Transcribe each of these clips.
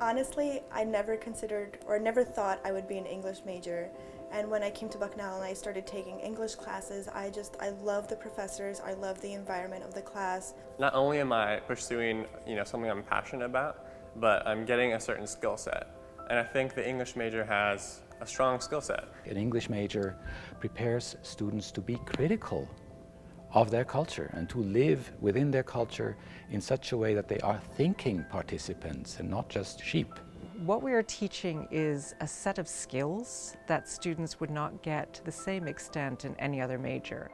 Honestly, I never considered or never thought I would be an English major. And when I came to Bucknell and I started taking English classes, I just, I love the professors, I love the environment of the class. Not only am I pursuing, you know, something I'm passionate about, but I'm getting a certain skill set. And I think the English major has a strong skill set. An English major prepares students to be critical of their culture and to live within their culture in such a way that they are thinking participants and not just sheep. What we are teaching is a set of skills that students would not get to the same extent in any other major.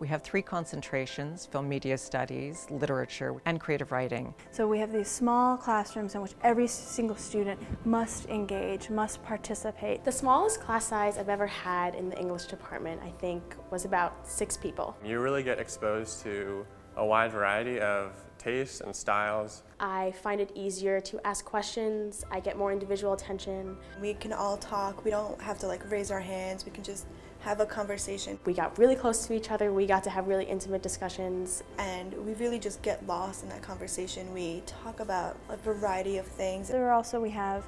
We have three concentrations, film media studies, literature, and creative writing. So we have these small classrooms in which every single student must engage, must participate. The smallest class size I've ever had in the English department, I think, was about six people. You really get exposed to a wide variety of tastes and styles. I find it easier to ask questions, I get more individual attention. We can all talk, we don't have to like raise our hands, we can just have a conversation. We got really close to each other, we got to have really intimate discussions. And we really just get lost in that conversation. We talk about a variety of things. There also we have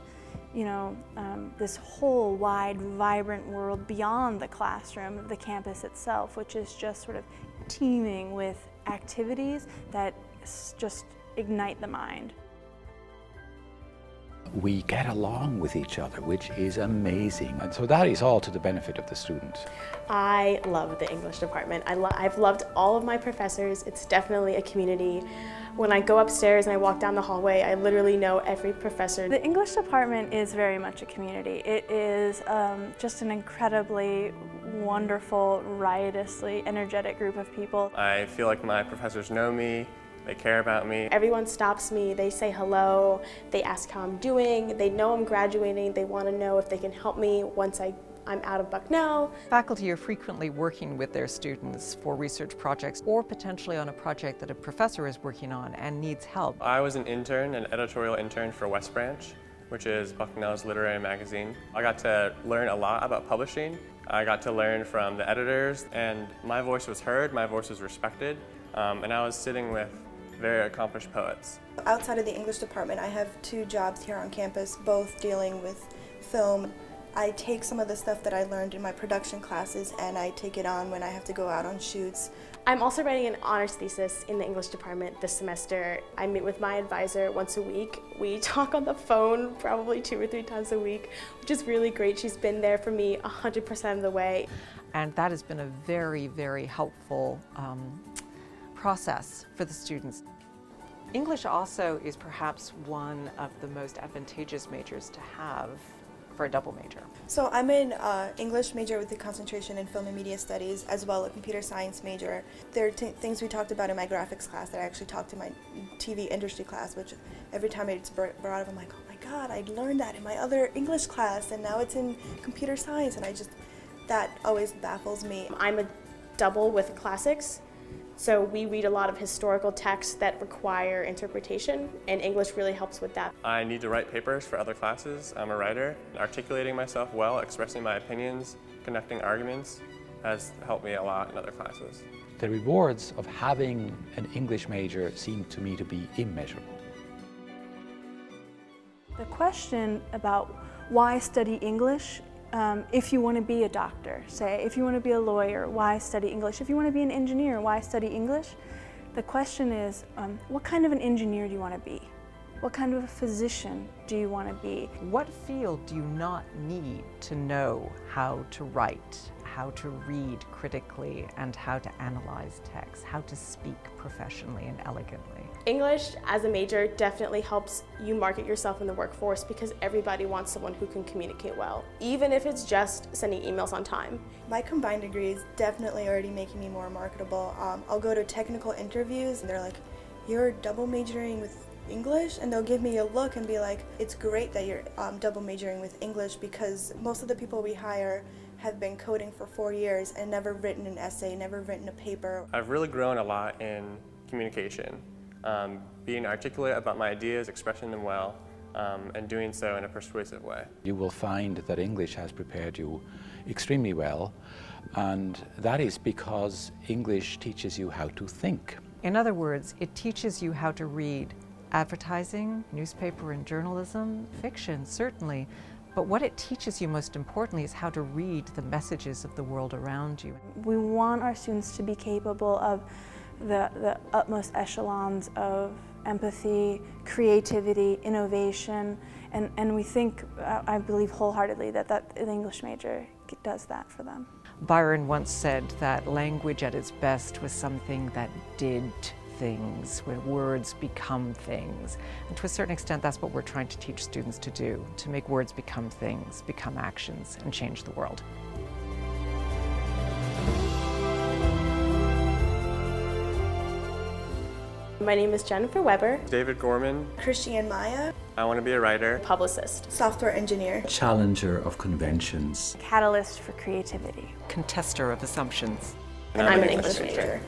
you know, um, this whole wide, vibrant world beyond the classroom, the campus itself, which is just sort of teeming with activities that just ignite the mind. We get along with each other, which is amazing. And so that is all to the benefit of the students. I love the English department. I lo I've loved all of my professors. It's definitely a community. When I go upstairs and I walk down the hallway, I literally know every professor. The English department is very much a community. It is um, just an incredibly wonderful, riotously energetic group of people. I feel like my professors know me, they care about me. Everyone stops me, they say hello, they ask how I'm doing, they know I'm graduating, they want to know if they can help me once I I'm out of Bucknell. Faculty are frequently working with their students for research projects or potentially on a project that a professor is working on and needs help. I was an intern, an editorial intern for West Branch, which is Bucknell's literary magazine. I got to learn a lot about publishing. I got to learn from the editors and my voice was heard, my voice was respected, um, and I was sitting with very accomplished poets. Outside of the English department, I have two jobs here on campus, both dealing with film. I take some of the stuff that I learned in my production classes and I take it on when I have to go out on shoots. I'm also writing an honors thesis in the English department this semester. I meet with my advisor once a week. We talk on the phone probably two or three times a week, which is really great. She's been there for me 100% of the way. And that has been a very, very helpful um, process for the students. English also is perhaps one of the most advantageous majors to have for a double major. So I'm an uh, English major with a concentration in film and media studies as well a computer science major. There are things we talked about in my graphics class that I actually talked to my TV industry class, which every time it's brought up, I'm like, oh my god, I learned that in my other English class and now it's in computer science and I just, that always baffles me. I'm a double with classics so we read a lot of historical texts that require interpretation, and English really helps with that. I need to write papers for other classes. I'm a writer. Articulating myself well, expressing my opinions, conducting arguments has helped me a lot in other classes. The rewards of having an English major seem to me to be immeasurable. The question about why study English um, if you want to be a doctor, say, if you want to be a lawyer, why study English? If you want to be an engineer, why study English? The question is, um, what kind of an engineer do you want to be? What kind of a physician do you want to be? What field do you not need to know how to write, how to read critically, and how to analyze text, how to speak professionally and elegantly? English as a major definitely helps you market yourself in the workforce because everybody wants someone who can communicate well, even if it's just sending emails on time. My combined degree is definitely already making me more marketable. Um, I'll go to technical interviews and they're like, you're double majoring with English and they'll give me a look and be like, it's great that you're um, double majoring with English because most of the people we hire have been coding for four years and never written an essay, never written a paper. I've really grown a lot in communication um, being articulate about my ideas, expressing them well, um, and doing so in a persuasive way. You will find that English has prepared you extremely well, and that is because English teaches you how to think. In other words, it teaches you how to read Advertising, newspaper and journalism, fiction, certainly. But what it teaches you most importantly is how to read the messages of the world around you. We want our students to be capable of the, the utmost echelons of empathy, creativity, innovation, and, and we think, uh, I believe wholeheartedly, that, that an English major does that for them. Byron once said that language at its best was something that did things, where words become things. And to a certain extent, that's what we're trying to teach students to do, to make words become things, become actions, and change the world. My name is Jennifer Weber, David Gorman. Christiane Maya, I want to be a writer. publicist. software engineer. Challenger of conventions. Catalyst for creativity. Contester of assumptions. And I'm an English major.